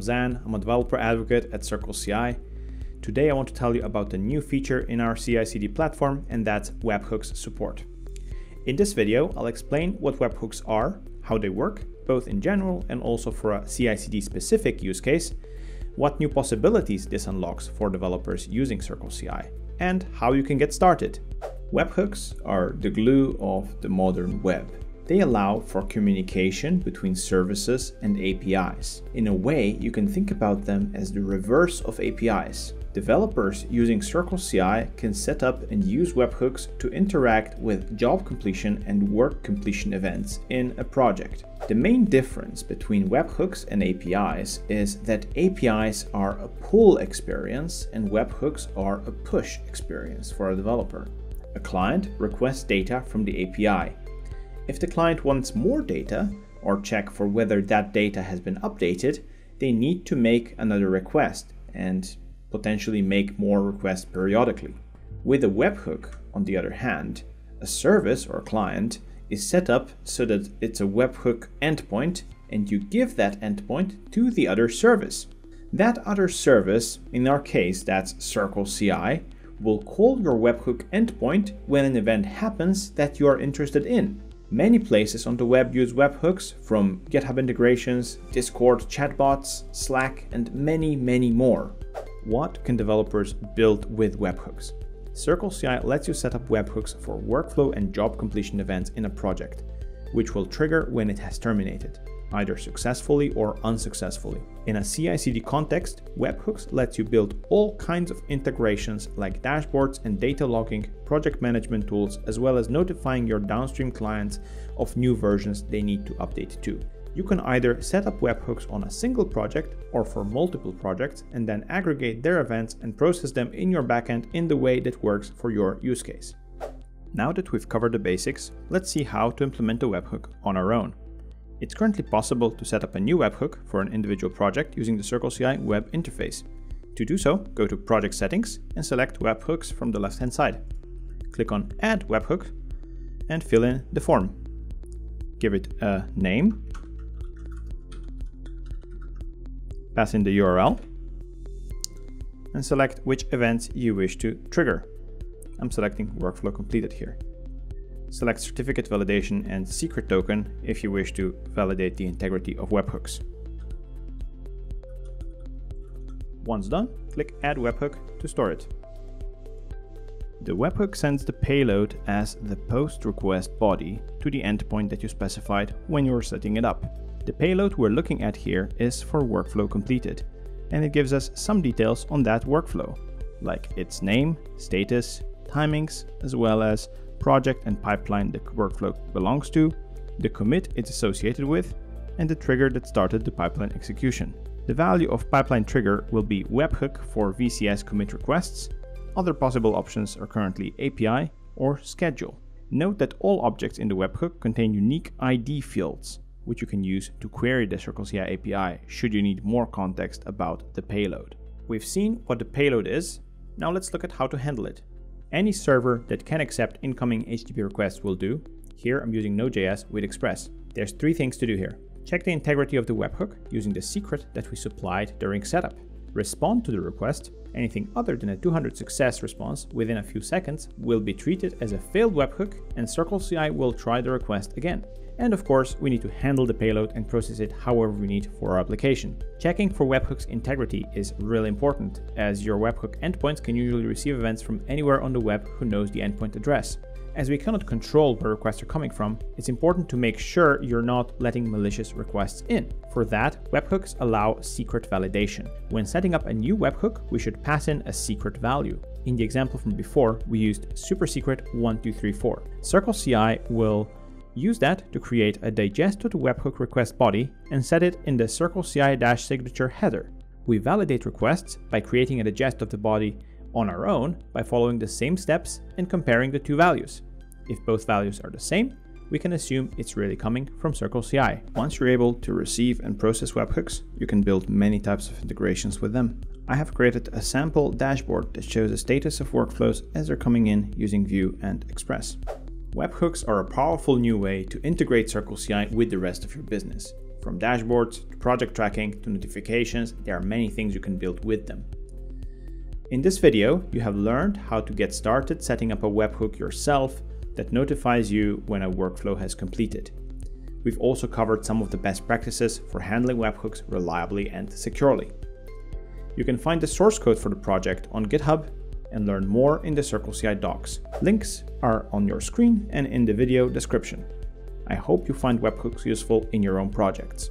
Zan, I'm a developer advocate at Circle CI. Today I want to tell you about a new feature in our CI/CD platform and that's webhooks support. In this video, I'll explain what webhooks are, how they work, both in general and also for a CI/CD specific use case, what new possibilities this unlocks for developers using Circle CI, and how you can get started. Webhooks are the glue of the modern web. They allow for communication between services and APIs. In a way, you can think about them as the reverse of APIs. Developers using Circle CI can set up and use webhooks to interact with job completion and work completion events in a project. The main difference between webhooks and APIs is that APIs are a pull experience and webhooks are a push experience for a developer. A client requests data from the API if the client wants more data, or check for whether that data has been updated, they need to make another request and potentially make more requests periodically. With a webhook, on the other hand, a service or client is set up so that it's a webhook endpoint and you give that endpoint to the other service. That other service, in our case that's Circle CI, will call your webhook endpoint when an event happens that you are interested in. Many places on the web use webhooks, from GitHub integrations, Discord chatbots, Slack, and many, many more. What can developers build with webhooks? CircleCI lets you set up webhooks for workflow and job completion events in a project, which will trigger when it has terminated either successfully or unsuccessfully. In a CI/CD context, webhooks lets you build all kinds of integrations like dashboards and data logging, project management tools, as well as notifying your downstream clients of new versions they need to update to. You can either set up webhooks on a single project or for multiple projects and then aggregate their events and process them in your backend in the way that works for your use case. Now that we've covered the basics, let's see how to implement a webhook on our own. It's currently possible to set up a new webhook for an individual project using the CircleCI web interface. To do so, go to Project Settings and select Webhooks from the left-hand side. Click on Add Webhook and fill in the form. Give it a name, pass in the URL, and select which events you wish to trigger. I'm selecting Workflow Completed here. Select Certificate Validation and Secret Token if you wish to validate the integrity of webhooks. Once done, click Add Webhook to store it. The webhook sends the payload as the post request body to the endpoint that you specified when you were setting it up. The payload we're looking at here is for workflow completed, and it gives us some details on that workflow, like its name, status, timings, as well as project and pipeline the workflow belongs to, the commit it's associated with, and the trigger that started the pipeline execution. The value of pipeline trigger will be webhook for VCS commit requests. Other possible options are currently API or schedule. Note that all objects in the webhook contain unique ID fields, which you can use to query the CircleCI API should you need more context about the payload. We've seen what the payload is, now let's look at how to handle it. Any server that can accept incoming HTTP requests will do. Here I'm using Node.js with Express. There's three things to do here. Check the integrity of the webhook using the secret that we supplied during setup. Respond to the request. Anything other than a 200 success response within a few seconds will be treated as a failed webhook and CircleCI will try the request again. And of course, we need to handle the payload and process it however we need for our application. Checking for webhook's integrity is really important, as your webhook endpoints can usually receive events from anywhere on the web who knows the endpoint address. As we cannot control where requests are coming from, it's important to make sure you're not letting malicious requests in. For that, webhooks allow secret validation. When setting up a new webhook, we should pass in a secret value. In the example from before, we used supersecret1234. Circle CI will Use that to create a digest to the webhook request body and set it in the Circle CI-signature header. We validate requests by creating a digest of the body on our own by following the same steps and comparing the two values. If both values are the same, we can assume it's really coming from Circle CI. Once you're able to receive and process webhooks, you can build many types of integrations with them. I have created a sample dashboard that shows the status of workflows as they're coming in using Vue and Express. Webhooks are a powerful new way to integrate Circle CI with the rest of your business. From dashboards to project tracking to notifications, there are many things you can build with them. In this video, you have learned how to get started setting up a webhook yourself that notifies you when a workflow has completed. We've also covered some of the best practices for handling webhooks reliably and securely. You can find the source code for the project on GitHub and learn more in the CircleCI docs. Links are on your screen and in the video description. I hope you find webhooks useful in your own projects.